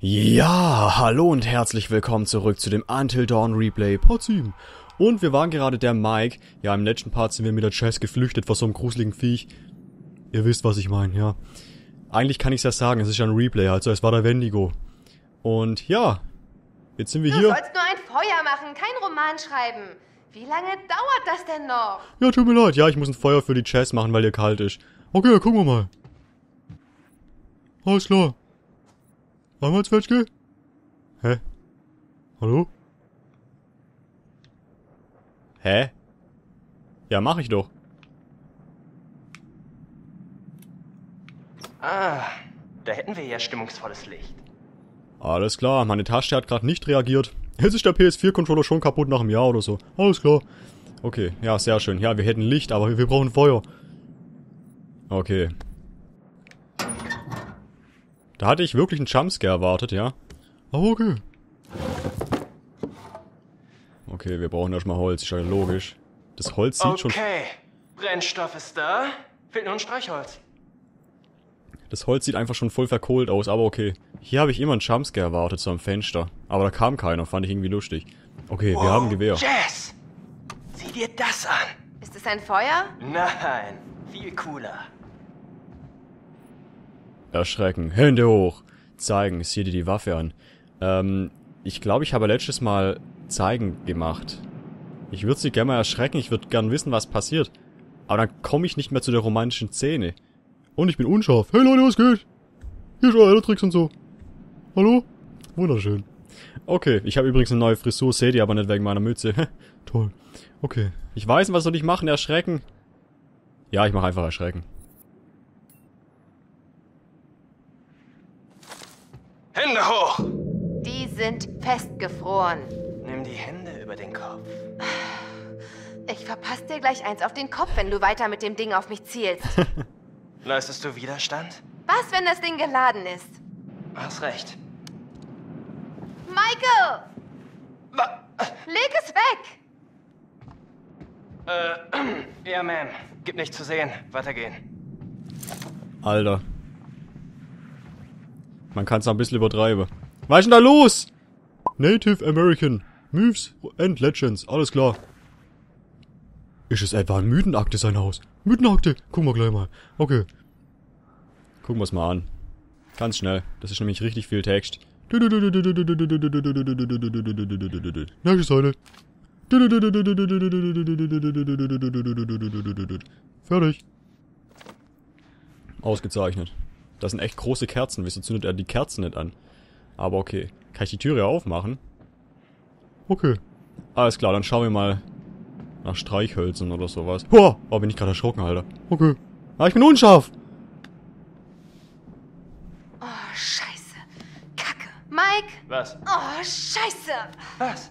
Ja, hallo und herzlich willkommen zurück zu dem Until Dawn Replay Part 7. Und wir waren gerade der Mike. Ja, im letzten Part sind wir mit der Chess geflüchtet vor so einem gruseligen Viech. Ihr wisst, was ich meine, ja. Eigentlich kann ich's ja sagen, es ist ja ein Replay, also es war der Wendigo. Und ja, jetzt sind wir Du hier. sollst nur ein Feuer machen, kein Roman schreiben. Wie lange dauert das denn noch? Ja, tut mir leid, ja, ich muss ein Feuer für die Chess machen, weil ihr kalt ist. Okay, gucken wir mal. Alles klar. Einmal Zwetschge? Hä? Hallo? Hä? Ja, mach ich doch. Ah, da hätten wir ja stimmungsvolles Licht. Alles klar, meine Tasche hat gerade nicht reagiert. Jetzt ist der PS4-Controller schon kaputt nach einem Jahr oder so. Alles klar. Okay, ja, sehr schön. Ja, wir hätten Licht, aber wir brauchen Feuer. Okay. Da hatte ich wirklich einen Jumpscare erwartet, ja. Aber okay. Okay, wir brauchen erstmal Holz, ist ja logisch. Das Holz sieht schon... Okay, Brennstoff ist da. Fehlt nur ein Streichholz. Das Holz sieht einfach schon voll verkohlt aus, aber okay. Hier habe ich immer einen Jumpscare erwartet, so am Fenster. Aber da kam keiner, fand ich irgendwie lustig. Okay, wir haben ein Gewehr. Jess! Sieh dir das an. Ist es ein Feuer? Nein, viel cooler. Erschrecken. Hände hoch. Zeigen. Sieh dir die Waffe an. Ähm, ich glaube, ich habe letztes Mal zeigen gemacht. Ich würde sie gerne mal erschrecken. Ich würde gern wissen, was passiert. Aber dann komme ich nicht mehr zu der romantischen Szene. Und ich bin unscharf. Hey Leute, was geht? Hier ist euer Tricks und so. Hallo? Wunderschön. Okay, ich habe übrigens eine neue Frisur, seht ihr aber nicht wegen meiner Mütze. Toll. Okay. Ich weiß, was soll ich machen? Erschrecken? Ja, ich mache einfach erschrecken. Hände hoch! Die sind festgefroren. Nimm die Hände über den Kopf. Ich verpasse dir gleich eins auf den Kopf, wenn du weiter mit dem Ding auf mich zielst. Leistest du Widerstand? Was, wenn das Ding geladen ist? Hast recht. Michael! Wa Leg es weg! äh, ja, Ma'am. Gibt nicht zu sehen. Weitergehen. Alter. Man kann es ein bisschen übertreiben. Was ist denn da los? Native American. Moves and Legends. Alles klar. Ist es etwa ein Mythenakte sein Haus? Mythenakte. Gucken wir gleich mal. Okay. Gucken wir es mal an. Ganz schnell. Das ist nämlich richtig viel Text. Nächste Säule. Fertig. Ausgezeichnet. Das sind echt große Kerzen. Wieso zündet er die Kerzen nicht an? Aber okay. Kann ich die Türe aufmachen? Okay. Alles klar, dann schauen wir mal nach Streichhölzern oder sowas. Boah, oh, bin ich gerade erschrocken, Alter. Okay. Ah, ich bin unscharf. Oh, scheiße. Kacke. Mike! Was? Oh, scheiße. Was?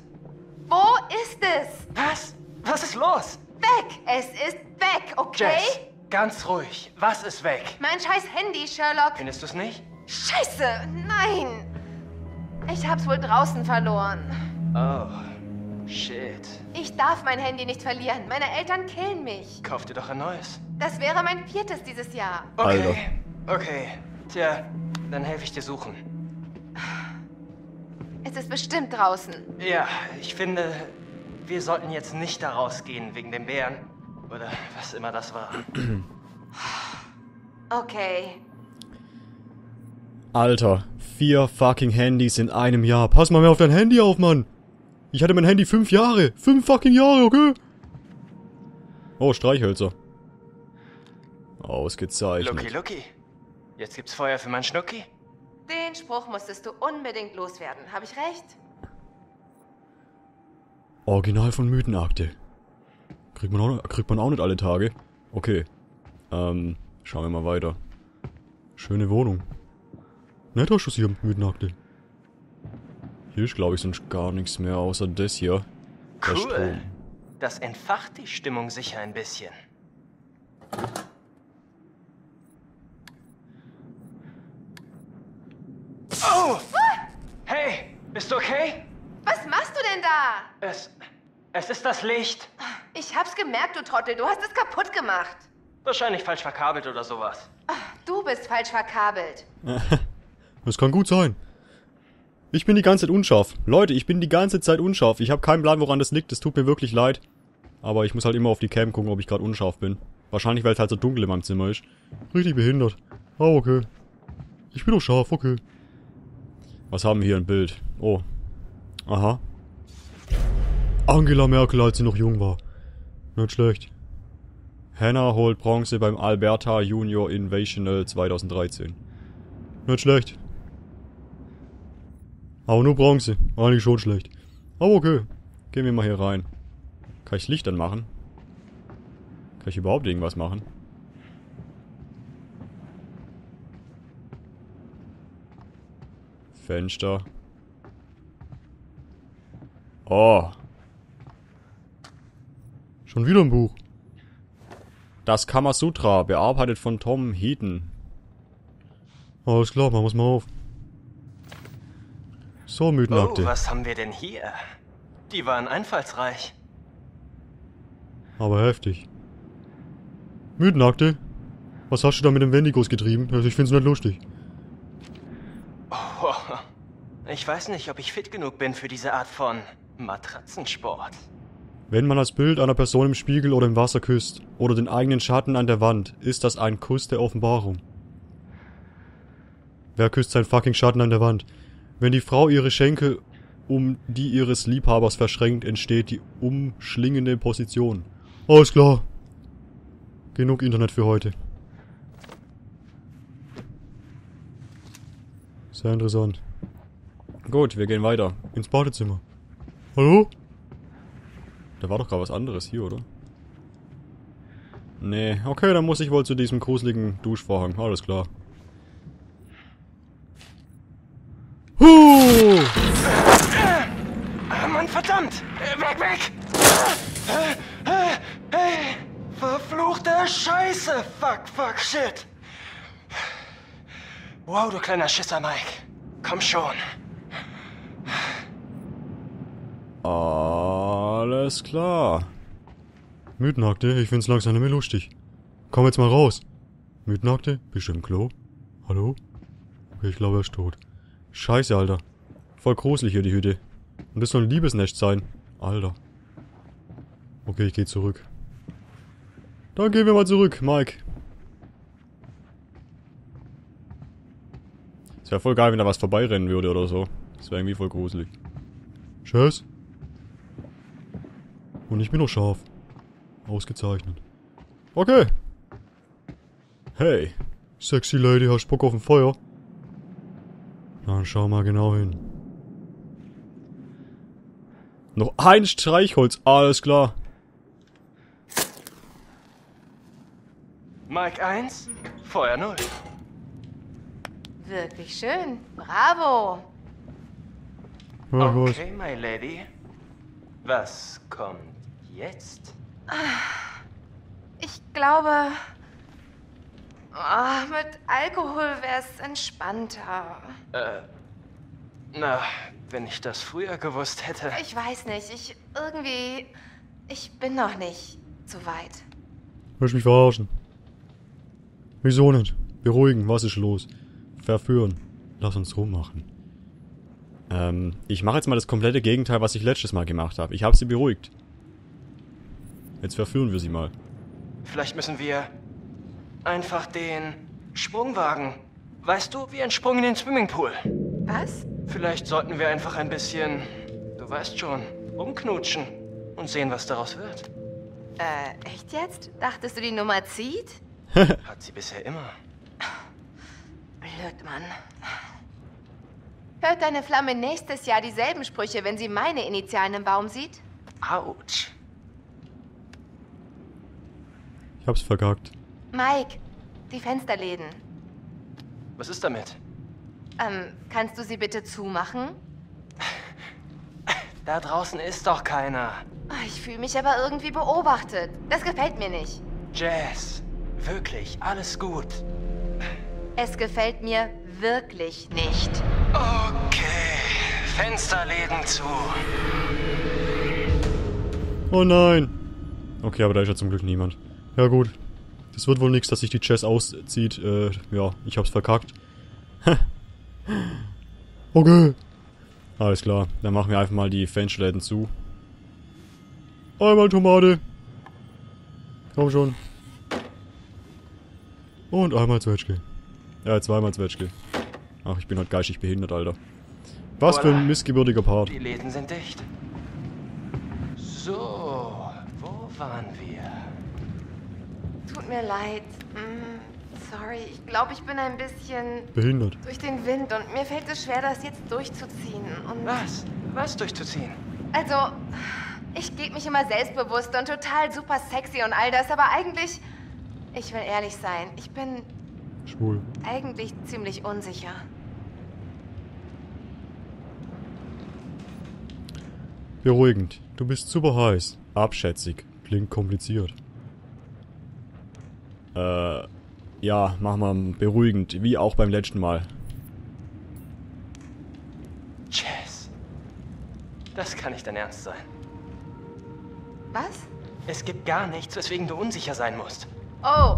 Wo ist es? Was? Was ist los? Weg! Es ist weg, okay? Jess, ganz ruhig. Was ist weg? Mein scheiß Handy, Sherlock. Findest du es nicht? Scheiße! Nein! Ich hab's wohl draußen verloren. Oh, shit. Ich darf mein Handy nicht verlieren. Meine Eltern killen mich. Kauf dir doch ein neues. Das wäre mein viertes dieses Jahr. Okay. Okay. Tja, dann helfe ich dir suchen. Es ist bestimmt draußen. Ja, ich finde, wir sollten jetzt nicht da rausgehen wegen dem Bären. Oder was immer das war. Okay. Alter, vier fucking Handys in einem Jahr. Pass mal mehr auf dein Handy auf, Mann. Ich hatte mein Handy fünf Jahre. Fünf fucking Jahre, okay? Oh, Streichhölzer. Ausgezeichnet. Lucky, Lucky. Jetzt gibt's Feuer für meinen Schnucki? Den Spruch musstest du unbedingt loswerden. Habe ich recht? Original von Mythenakte. Kriegt man, auch, kriegt man auch nicht alle Tage. Okay. Ähm, schauen wir mal weiter. Schöne Wohnung. Netter Schuss hier mit Mythenakte. Hier ist, glaube ich, sonst gar nichts mehr außer das hier. Der Cool. Strom. Das entfacht die Stimmung sicher ein bisschen. Oh! Hey, bist du okay? Was machst du denn da? Es. Es ist das Licht. Ich hab's gemerkt, du Trottel. Du hast es kaputt gemacht. Wahrscheinlich falsch verkabelt oder sowas. Du bist falsch verkabelt. Das kann gut sein. Ich bin die ganze Zeit unscharf. Leute, ich bin die ganze Zeit unscharf. Ich habe keinen Plan, woran das liegt. Es tut mir wirklich leid. Aber ich muss halt immer auf die Cam gucken, ob ich gerade unscharf bin. Wahrscheinlich, weil es halt so dunkel in meinem Zimmer ist. Richtig behindert. Ah, oh, okay. Ich bin doch scharf, okay. Was haben wir hier? Ein Bild. Oh. Aha. Angela Merkel, als sie noch jung war. Nicht schlecht. Hannah holt Bronze beim Alberta Junior Invasional 2013. Nicht schlecht. Aber nur Bronze. Eigentlich schon schlecht. Aber okay. Gehen wir mal hier rein. Kann ich Licht anmachen? Kann ich überhaupt irgendwas machen? Fenster. Oh. Schon wieder ein Buch. Das Kamasutra, bearbeitet von Tom Heaton. Alles klar, machen wir's mal auf. So, Mythenakte. Oh, was haben wir denn hier? Die waren einfallsreich. Aber heftig. Mythenakte? Was hast du da mit dem Wendigos getrieben? Also ich find's nicht lustig. Oh, ich weiß nicht, ob ich fit genug bin für diese Art von Matratzensport. Wenn man das Bild einer Person im Spiegel oder im Wasser küsst, oder den eigenen Schatten an der Wand, ist das ein Kuss der Offenbarung. Wer küsst seinen fucking Schatten an der Wand? Wenn die Frau ihre Schenkel um die ihres Liebhabers verschränkt, entsteht die umschlingende Position. Alles klar. Genug Internet für heute. Sehr interessant. Gut, wir gehen weiter. Ins Badezimmer. Hallo? Da war doch gerade was anderes hier, oder? Nee, okay, dann muss ich wohl zu diesem gruseligen Duschvorhang. Alles klar. Huh! Ah, Mann, verdammt! Äh, Weg, weg! Äh, äh, Verfluchte Scheiße! Fuck, fuck, shit! Wow, du kleiner Schisser, Mike. Komm schon. Alles klar. Mythenakte, ich find's langsam nicht mehr lustig. Komm jetzt mal raus. Mythenakte, bist du im Klo? Hallo? Okay, ich glaube, er ist tot. Scheiße, Alter. Voll gruselig hier, die Hütte. Und das soll ein Liebesnest sein. Alter. Okay, ich gehe zurück. Dann gehen wir mal zurück, Mike. Es wäre voll geil, wenn da was vorbeirennen würde oder so. Das wäre irgendwie voll gruselig. Tschüss. Und ich bin noch scharf. Ausgezeichnet. Okay. Hey. Sexy Lady, hast Bock auf ein Feuer? Dann schau mal genau hin. Noch ein Streichholz, alles klar. Mike 1, Feuer 0. Wirklich schön. Bravo. Okay, my lady. Was kommt jetzt? Ich glaube, ah, mit Alkohol wäre es entspannter. Äh, na, wenn ich das früher gewusst hätte. Ich weiß nicht, ich irgendwie, ich bin noch nicht so weit. Willst mich verarschen? Wieso nicht? Beruhigen, was ist los? Verführen. Lass uns rummachen. Ähm, ich mache jetzt mal das komplette Gegenteil, was ich letztes Mal gemacht habe. Ich habe sie beruhigt. Jetzt verführen wir sie mal. Vielleicht müssen wir einfach den Sprung wagen. Weißt du, wie ein Sprung in den Swimmingpool. Was? Vielleicht sollten wir einfach ein bisschen, du weißt schon, rumknutschen und sehen, was daraus wird. Äh, echt jetzt? Dachtest du, die Nummer zieht? Hat sie bisher immer. Blöd, Mann. Hört deine Flamme nächstes Jahr dieselben Sprüche, wenn sie meine Initialen im Baum sieht? Autsch. Ich hab's verkackt. Mike, die Fensterläden. Was ist damit? Ähm, kannst du sie bitte zumachen? Da draußen ist doch keiner. Ich fühle mich aber irgendwie beobachtet. Das gefällt mir nicht. Jazz. Wirklich, alles gut. Es gefällt mir wirklich nicht. Okay. Fensterläden zu. Oh nein. Okay, aber da ist ja zum Glück niemand. Ja gut. Das wird wohl nichts, dass sich die Chess auszieht. Äh, ja, ich hab's verkackt. okay. Alles klar, dann machen wir einfach mal die Fensterläden zu. Einmal Tomate. Komm schon. Und einmal Zwetschge. Ja, zweimal Zwetschge. Ach, ich bin halt geistig behindert, Alter. Was für ein missgebürtiger Part. Die Läden sind dicht. So, wo waren wir? Tut mir leid. Mm, sorry, ich glaube, ich bin ein bisschen Behindert. durch den Wind und mir fällt es schwer, das jetzt durchzuziehen. Und Was? Was durchzuziehen? also, ich gebe mich immer selbstbewusst und total super sexy und all das, aber eigentlich, ich will ehrlich sein, ich bin Schwul. eigentlich ziemlich unsicher. Beruhigend. Du bist super heiß. Abschätzig. Klingt kompliziert. Äh, ja, mach mal beruhigend, wie auch beim letzten Mal. Chess. Das kann nicht dein Ernst sein. Was? Es gibt gar nichts, weswegen du unsicher sein musst. Oh,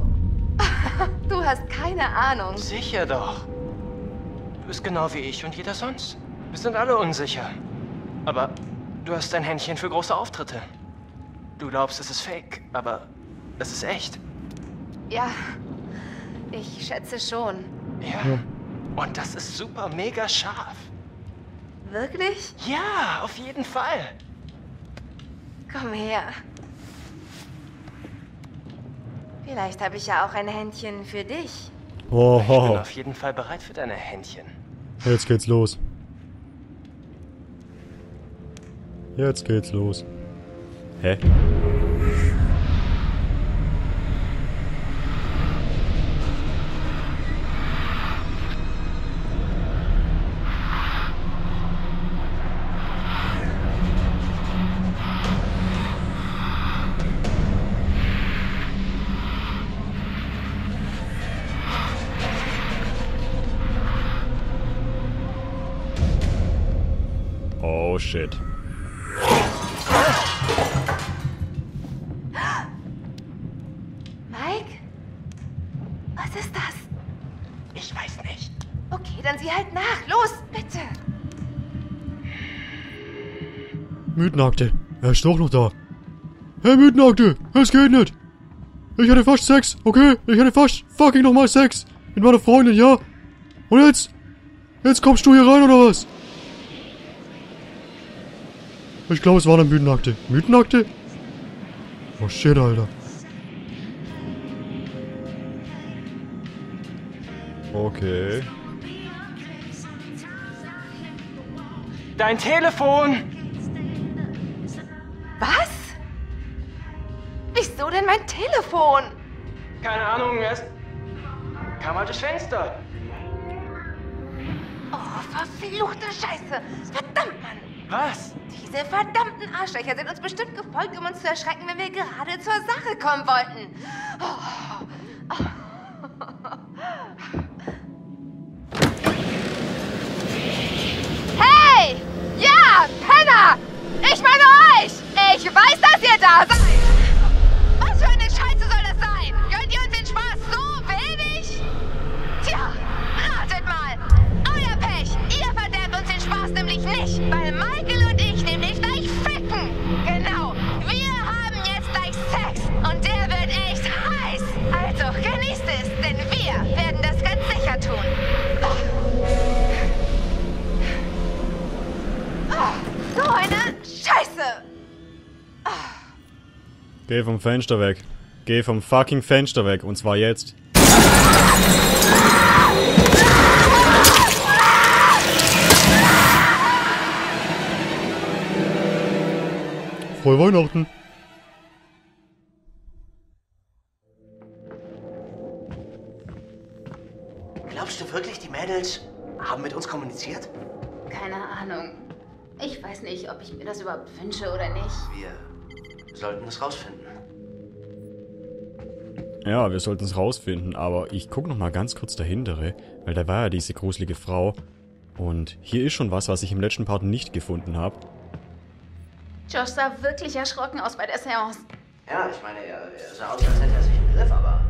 du hast keine Ahnung. Sicher doch. Du bist genau wie ich und jeder sonst. Wir sind alle unsicher. Aber du hast ein Händchen für große Auftritte. Du glaubst, es ist fake, aber es ist echt. Ja, ich schätze schon. Ja. Und das ist super mega scharf. Wirklich? Ja, auf jeden Fall. Komm her. Vielleicht habe ich ja auch ein Händchen für dich. Ich bin Oho, auf jeden Fall bereit für deine Händchen. jetzt geht's los. Jetzt geht's los. Hä? Oh shit. Mike? Was ist das? Ich weiß nicht. Okay, dann sieh halt nach. Los, bitte. Mythenakte. Er ist doch noch da. Hey, Mythenakte. Es geht nicht. Ich hatte fast Sex, okay? Ich hatte fast fucking nochmal Sex. Mit meiner Freundin, ja? Und jetzt? Jetzt kommst du hier rein, oder was? Ich glaube, es war eine Mythenakte. Mythenakte? Oh shit, Alter. Okay. Dein Telefon! Was? Wieso denn mein Telefon? Keine Ahnung, es kam halt das Fenster. Oh, verfluchte Scheiße. Verdammt, Mann. Was? Diese verdammten Arschlöcher sind uns bestimmt gefolgt, um uns zu erschrecken, wenn wir gerade zur Sache kommen wollten. Oh. Hey! Ja, Penner! Ich meine euch! Ich weiß, dass ihr da seid! Geh vom Fenster weg. Geh vom fucking Fenster weg. Und zwar jetzt. Frohe Weihnachten. Glaubst du wirklich, die Mädels haben mit uns kommuniziert? Keine Ahnung. Ich weiß nicht, ob ich mir das überhaupt wünsche oder nicht. Wir sollten es rausfinden. Ja, wir sollten es rausfinden, aber ich guck noch mal ganz kurz dahintere, weil da war ja diese gruselige Frau. Und hier ist schon was, was ich im letzten Part nicht gefunden habe. Josh sah wirklich erschrocken aus bei der Seance. Ja, ich meine, er, er sah aus, als hätte er sich im Griff, aber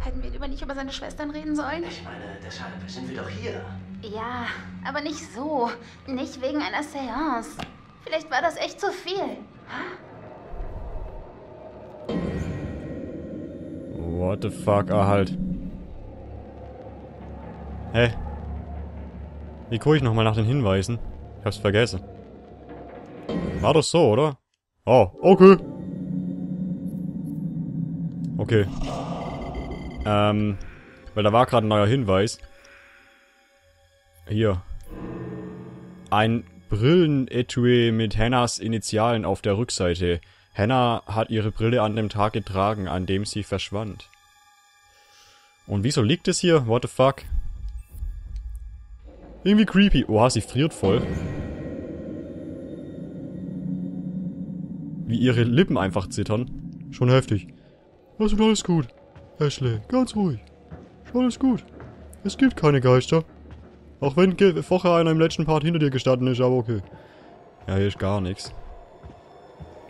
Hätten wir lieber nicht über seine Schwestern reden sollen? ich meine, deshalb sind wir doch hier. Ja, aber nicht so. Nicht wegen einer Seance. Vielleicht war das echt zu viel. What the fuck? Ah, halt. Hä? Wie gucke ich nochmal nach den Hinweisen? Ich hab's vergessen. War das so, oder? Oh, okay. Okay. Ähm, weil da war gerade ein neuer Hinweis. Hier. Ein Brillenetui mit Hannahs Initialen auf der Rückseite. Hannah hat ihre Brille an dem Tag getragen, an dem sie verschwand. Und wieso liegt es hier? What the fuck? Irgendwie creepy. Oha, sie friert voll. Wie ihre Lippen einfach zittern. Schon heftig. Also alles gut. Ashley, ganz ruhig. Schon alles gut. Es gibt keine Geister. Auch wenn vorher einer im letzten Part hinter dir gestanden ist, aber okay. Ja, hier ist gar nichts.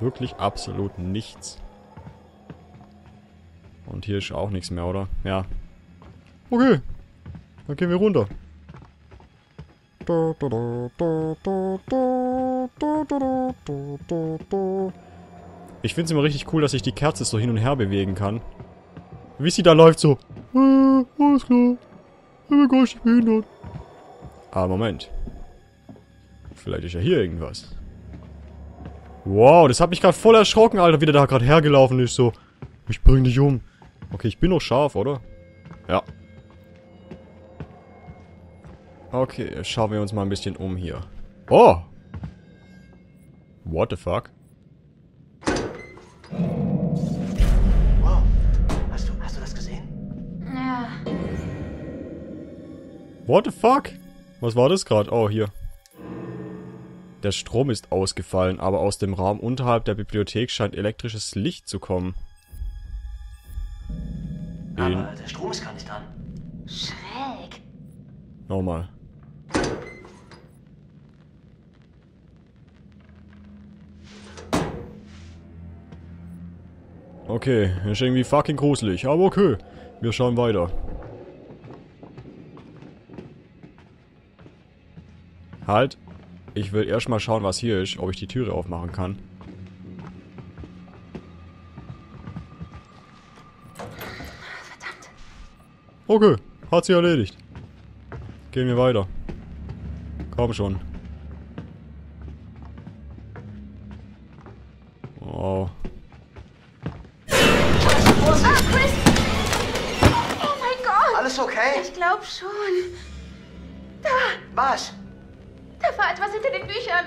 Wirklich absolut nichts. Und hier ist auch nichts mehr, oder? Ja. Okay. Dann gehen wir runter. Ich finde es immer richtig cool, dass ich die Kerze so hin und her bewegen kann. Wie sie da läuft so. Äh, alles klar. Ich bin gar nicht behindert. Aber Moment. Vielleicht ist ja hier irgendwas. Wow, das hat mich gerade voll erschrocken, Alter, wie der da gerade hergelaufen ist, so. Ich bring dich um. Okay, ich bin noch scharf, oder? Ja. Okay, schauen wir uns mal ein bisschen um hier. Oh! What the fuck? Wow. Hast du, hast du das gesehen? Ja, What the fuck? Was war das gerade? Oh, hier. Der Strom ist ausgefallen, aber aus dem Raum unterhalb der Bibliothek scheint elektrisches Licht zu kommen. In Aber der Strom ist gar nicht an. schräg. Nochmal. Okay, ist irgendwie fucking gruselig, aber okay. Wir schauen weiter. Halt. Ich will erstmal schauen, was hier ist, ob ich die Türe aufmachen kann. Verdammt. Okay, hat sie erledigt. Gehen wir weiter. Komm schon. Alles okay? Ich glaube schon. Was? Da war etwas hinter den Büchern.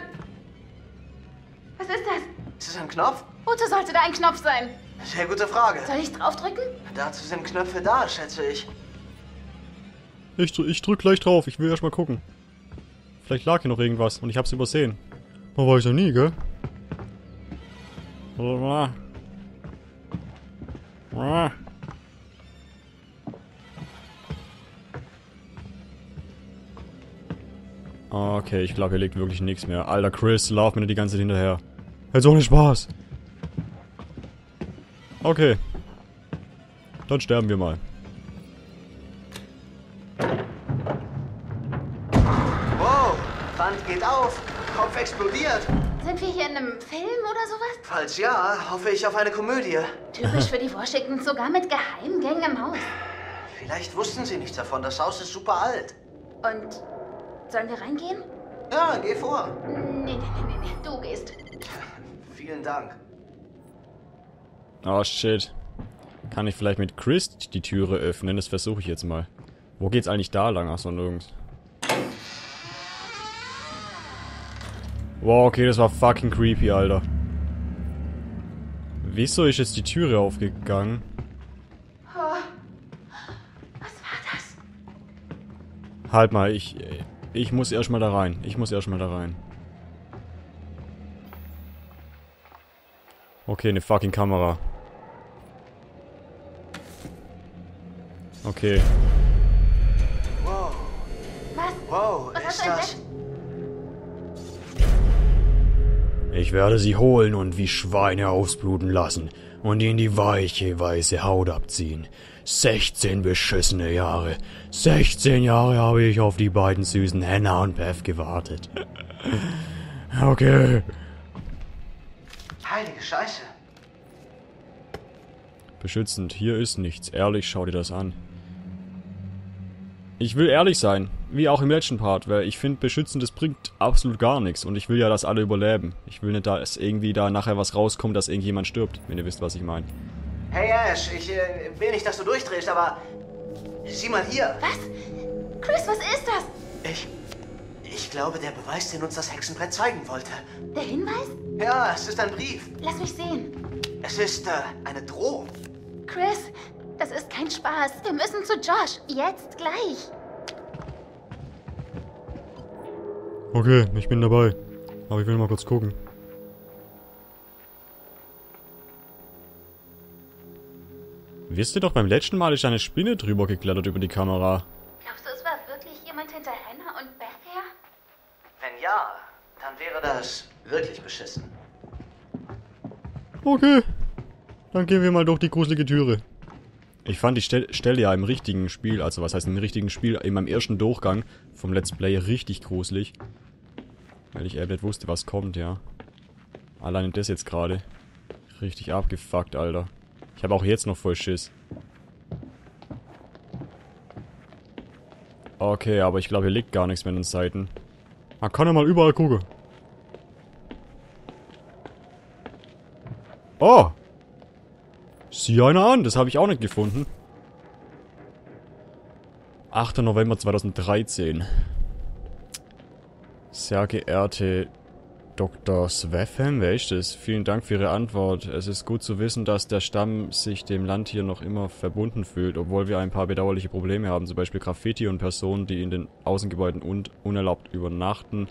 Was ist das? Ist es ein Knopf? Wozu sollte da ein Knopf sein? Sehr gute Frage. Soll ich draufdrücken? Dazu sind Knöpfe da, schätze ich. Ich, drü- ich drück gleich drauf, ich will erstmal gucken. Vielleicht lag hier noch irgendwas und ich hab's übersehen. Man weiß ja nie, gell? Okay, ich glaube, hier liegt wirklich nichts mehr. Alter, Chris, lauf mir die ganze Zeit hinterher. Jetzt ohne Spaß. Okay. Dann sterben wir mal. Wow, Wand geht auf, Kopf explodiert. Sind wir hier in einem Film oder sowas? Falls ja, hoffe ich auf eine Komödie. Typisch für die Washingtons, sogar mit Geheimgängen im Haus. Vielleicht wussten sie nichts davon, das Haus ist super alt. Und sollen wir reingehen? Ja, geh vor. Nee, nee, nee, nee, nee. Du gehst. Vielen Dank. Oh shit. Kann ich vielleicht mit Chris die Türe öffnen? Das versuche ich jetzt mal. Wo geht's eigentlich da lang? Achso, nirgends. Wow, okay, das war fucking creepy, Alter. Wieso ist jetzt die Türe aufgegangen? Was war das? Halt mal, ich... Ich muss erstmal da rein. Ich muss erstmal da rein. Okay, eine fucking Kamera. Okay. Wow, Was? wow, Was ist das? Ich werde sie holen und wie Schweine ausbluten lassen und ihnen die weiche, weiße Haut abziehen. 16 beschissene Jahre. 16 Jahre habe ich auf die beiden süßen Hannah und Beth gewartet. okay. Heilige Scheiße. Beschützend, hier ist nichts. Ehrlich, schau dir das an. Ich will ehrlich sein, wie auch im letzten Part, weil ich finde, beschützend, das bringt absolut gar nichts und ich will ja, dass alle überleben. Ich will nicht, dass irgendwie da nachher was rauskommt, dass irgendjemand stirbt, wenn ihr wisst, was ich meine. Hey Ash, ich äh, will nicht, dass du durchdrehst, aber sieh mal hier. Was? Chris, was ist das? Ich, ich glaube, der Beweis, den uns das Hexenbrett zeigen wollte. Der Hinweis? Ja, es ist ein Brief. Lass mich sehen. Es ist äh, eine Drohung. Chris, das ist kein Spaß. Wir müssen zu Josh. Jetzt gleich. Okay, ich bin dabei. Aber ich will mal kurz gucken. Wisst ihr doch, beim letzten Mal ist eine Spinne drüber geklettert über die Kamera. Glaubst du, es war wirklich jemand hinter Hannah und Beth her? Wenn ja, dann wäre das wirklich beschissen. Okay. Dann gehen wir mal durch die gruselige Türe. Ich fand die Stel Stelle ja im richtigen Spiel, also was heißt im richtigen Spiel, in meinem ersten Durchgang vom Let's Play richtig gruselig. Weil ich nicht wusste, was kommt, ja. Alleine das jetzt gerade. Richtig abgefuckt, Alter. Ich habe auch jetzt noch voll Schiss. Okay, aber ich glaube, hier liegt gar nichts mehr an den Seiten. Man kann ja mal überall gucken. Oh! Sieh einer an, das habe ich auch nicht gefunden. 8. November 2013. Sehr geehrte Dr. Swefham, wer ist das? Vielen Dank für Ihre Antwort. Es ist gut zu wissen, dass der Stamm sich dem Land hier noch immer verbunden fühlt, obwohl wir ein paar bedauerliche Probleme haben, zum Beispiel Graffiti und Personen, die in den Außengebäuden un unerlaubt übernachten.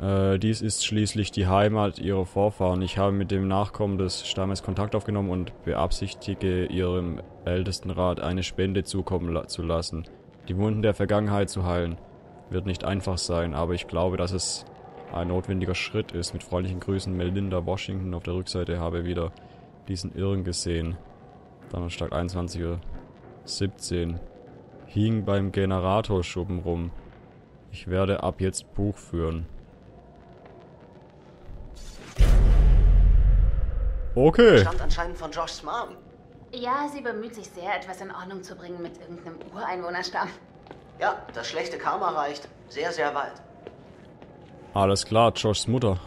Äh, dies ist schließlich die Heimat ihrer Vorfahren. Ich habe mit dem Nachkommen des Stammes Kontakt aufgenommen und beabsichtige, ihrem Ältestenrat eine Spende zukommen la zu lassen. Die Wunden der Vergangenheit zu heilen. Wird nicht einfach sein, aber ich glaube, dass es ein notwendiger Schritt ist. Mit freundlichen Grüßen Melinda Washington. Auf der Rückseite habe wieder diesen Irren gesehen. Donnerstag 21.17 Uhr. Hing beim Generatorschuppen rum. Ich werde ab jetzt Buch führen. Okay. Stammt anscheinend von Joshs Mom. Ja, sie bemüht sich sehr, etwas in Ordnung zu bringen mit irgendeinem Ureinwohnerstamm. Ja, das schlechte Karma reicht sehr, sehr weit. Alles klar, Joshs Mutter.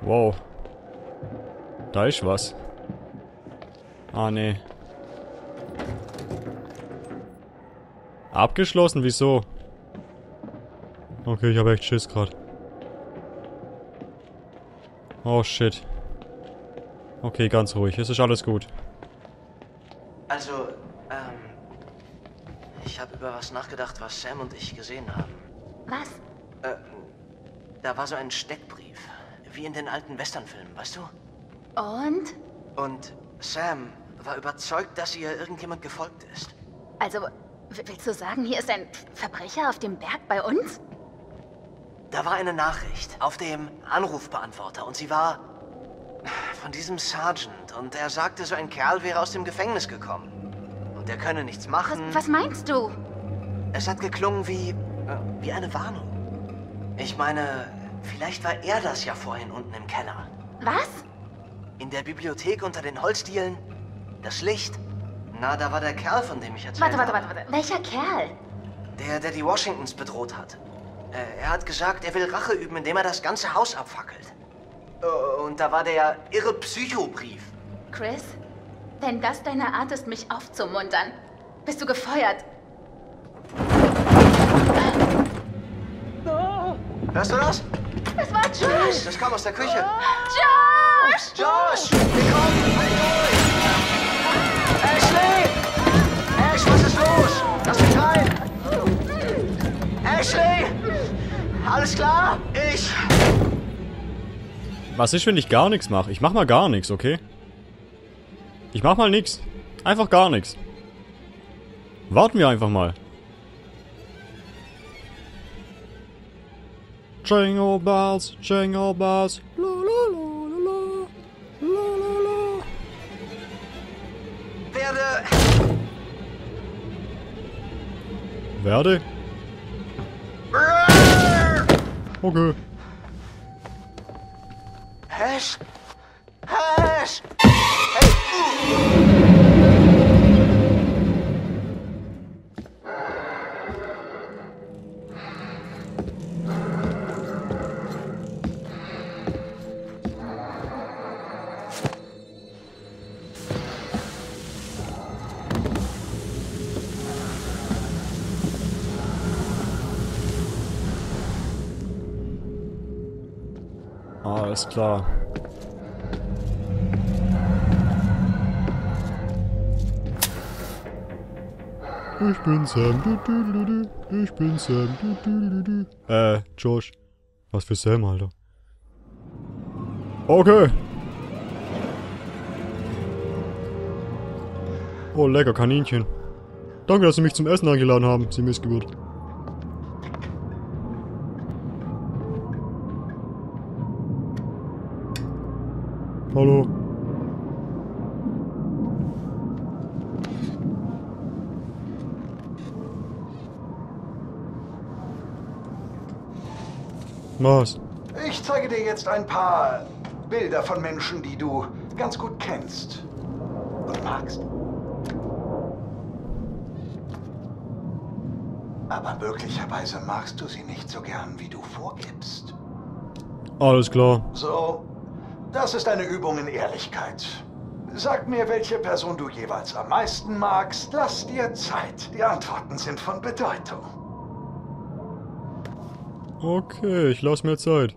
Wow. Da ist was. Ah, nee. Abgeschlossen? Wieso? Okay, ich habe echt Schiss gerade. Oh, shit. Okay, ganz ruhig. Es ist alles gut. Also, ähm. Ich habe über was nachgedacht, was Sam und ich gesehen haben. Was? Äh, da war so ein Steckbrief. Wie in den alten Westernfilmen, weißt du? Und? Und Sam war überzeugt, dass ihr irgendjemand gefolgt ist. Also, willst du sagen, hier ist ein Verbrecher auf dem Berg bei uns? Da war eine Nachricht auf dem Anrufbeantworter und sie war von diesem Sergeant und er sagte, so ein Kerl wäre aus dem Gefängnis gekommen. Und er könne nichts Was, machen. was meinst du? Es hat geklungen wie, äh, wie eine Warnung. Ich meine, vielleicht war er das ja vorhin unten im Keller. Was? In der Bibliothek unter den Holzdielen. Das Licht. Na, da war der Kerl, von dem ich erzählt Warte, warte, warte, warte. Welcher Kerl? Der, der die Washingtons bedroht hat. Äh, er hat gesagt, er will Rache üben, indem er das ganze Haus abfackelt. Äh, Und da war der irre Psychobrief. Chris? Wenn das deine Art ist, mich aufzumuntern, bist du gefeuert. Hörst du das? Das war Josh! Das kam aus der Küche. Josh! Josh! Wir kommen! Ashley! Ash, was ist los? Lass mich rein! Ashley! Alles klar? Ich... Was ist, wenn ich gar nichts mache? Ich mach mal gar nichts, okay? Ich mach mal nichts. Einfach gar nichts. Warten wir einfach mal. Jingle bells, jingle bells, la la la la la, la la. Werde... Werde? Okay. Hash? Hash! Hey! Alles klar. Ich bin Sam. Du, du, du, du. Ich bin Sam. Du, du, du, du. Äh, Josh. Was für Sam, Alter? Okay. Oh, lecker Kaninchen. Danke, dass Sie mich zum Essen eingeladen haben, Sie Missgeburt. Hallo. Was? Ich zeige dir jetzt ein paar Bilder von Menschen, die du ganz gut kennst und magst. Aber möglicherweise magst du sie nicht so gern, wie du vorgibst. Alles klar. So, das ist eine Übung in Ehrlichkeit. Sag mir, welche Person du jeweils am meisten magst. Lass dir Zeit. Die Antworten sind von Bedeutung. Okay, ich lass mir Zeit.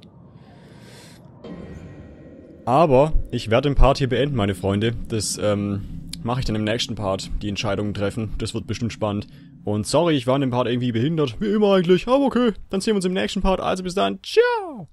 Aber ich werde den Part hier beenden, meine Freunde. Das ähm, mache ich dann im nächsten Part, die Entscheidungen treffen. Das wird bestimmt spannend. Und sorry, ich war in dem Part irgendwie behindert. Wie immer eigentlich. Aber okay, dann sehen wir uns im nächsten Part. Also bis dann. Ciao!